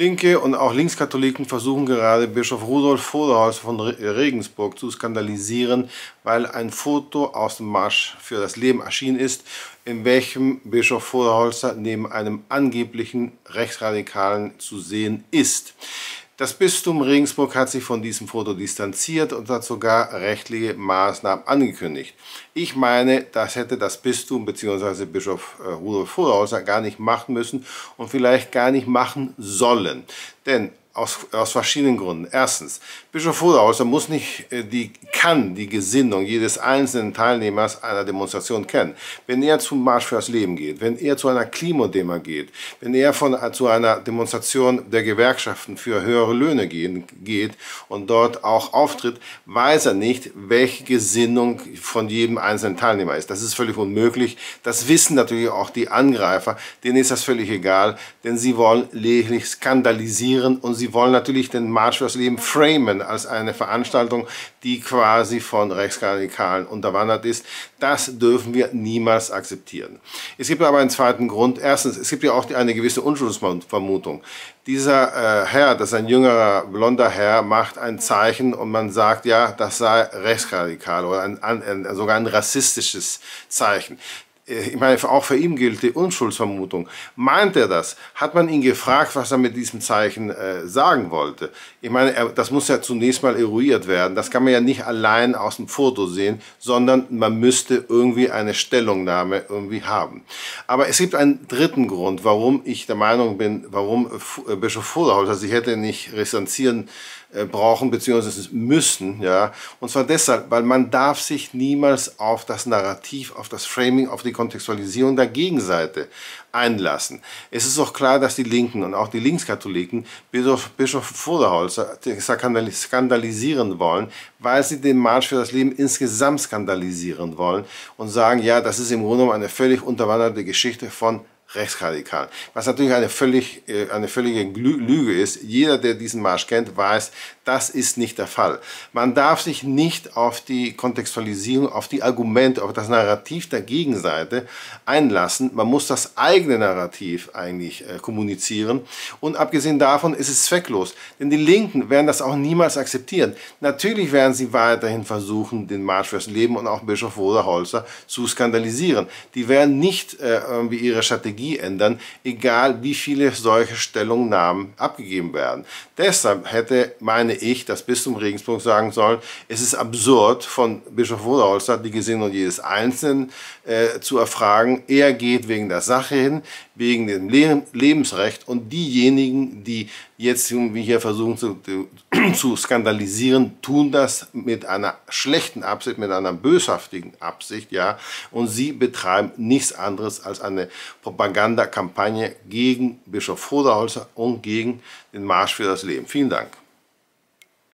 Linke und auch Linkskatholiken versuchen gerade Bischof Rudolf Voderholzer von Regensburg zu skandalisieren, weil ein Foto aus dem Marsch für das Leben erschienen ist, in welchem Bischof Voderholzer neben einem angeblichen Rechtsradikalen zu sehen ist. Das Bistum Regensburg hat sich von diesem Foto distanziert und hat sogar rechtliche Maßnahmen angekündigt. Ich meine, das hätte das Bistum bzw. Bischof äh, Rudolf Voderhauser gar nicht machen müssen und vielleicht gar nicht machen sollen. Denn aus, aus verschiedenen Gründen. Erstens, Bischof Voderhauser muss nicht, äh, die, kann die Gesinnung jedes einzelnen Teilnehmers einer Demonstration kennen. Wenn er zum Marsch fürs Leben geht, wenn er zu einer Klimademo geht, wenn er von, äh, zu einer Demonstration der Gewerkschaften für höhere Löhne gehen, geht und dort auch auftritt, weiß er nicht, welche Gesinnung von jedem einzelnen Teilnehmer ist. Das ist völlig unmöglich. Das wissen natürlich auch die Angreifer. Denen ist das völlig egal, denn sie wollen lediglich skandalisieren und sie wollen natürlich den Marsch fürs Leben framen als eine Veranstaltung, die quasi von Rechtsradikalen unterwandert ist. Das dürfen wir niemals akzeptieren. Es gibt aber einen zweiten Grund. Erstens, es gibt ja auch eine gewisse Unschuldsvermutung. Dieser äh, Herr, das ist ein jüngerer, blonder Herr, macht ein Zeichen und man sagt, ja, das sei rechtsradikal oder ein, ein, sogar ein rassistisches Zeichen. Ich meine, auch für ihn gilt die Unschuldsvermutung. Meint er das? Hat man ihn gefragt, was er mit diesem Zeichen äh, sagen wollte? Ich meine, er, das muss ja zunächst mal eruiert werden. Das kann man ja nicht allein aus dem Foto sehen, sondern man müsste irgendwie eine Stellungnahme irgendwie haben. Aber es gibt einen dritten Grund, warum ich der Meinung bin, warum äh, Bischof Voderholzer sich hätte nicht restanzieren äh, brauchen bzw. müssen. Ja? Und zwar deshalb, weil man darf sich niemals auf das Narrativ, auf das Framing, auf die Kontextualisierung der Gegenseite einlassen. Es ist auch klar, dass die Linken und auch die Linkskatholiken Bischof, Bischof Voderholzer skandalisieren wollen, weil sie den Marsch für das Leben insgesamt skandalisieren wollen und sagen, ja, das ist im Grunde genommen eine völlig unterwanderte Geschichte von rechtsradikal. Was natürlich eine, völlig, äh, eine völlige Lüge ist. Jeder, der diesen Marsch kennt, weiß, das ist nicht der Fall. Man darf sich nicht auf die Kontextualisierung, auf die Argumente, auf das Narrativ der Gegenseite einlassen. Man muss das eigene Narrativ eigentlich äh, kommunizieren. Und abgesehen davon ist es zwecklos. Denn die Linken werden das auch niemals akzeptieren. Natürlich werden sie weiterhin versuchen, den Marsch fürs Leben und auch Bischof Woderholzer zu skandalisieren. Die werden nicht äh, irgendwie ihre Strategie ändern, egal wie viele solche Stellungnahmen abgegeben werden. Deshalb hätte, meine ich, das Bistum Regensburg sagen sollen, es ist absurd von Bischof Woderholzer die Gesinnung jedes Einzelnen äh, zu erfragen. Er geht wegen der Sache hin, wegen dem Le Lebensrecht und diejenigen, die jetzt irgendwie hier versuchen zu, zu skandalisieren, tun das mit einer schlechten Absicht, mit einer böshaftigen Absicht, ja, und sie betreiben nichts anderes als eine Propagandakampagne gegen Bischof Voderholzer und gegen den Marsch für das Leben. Vielen Dank.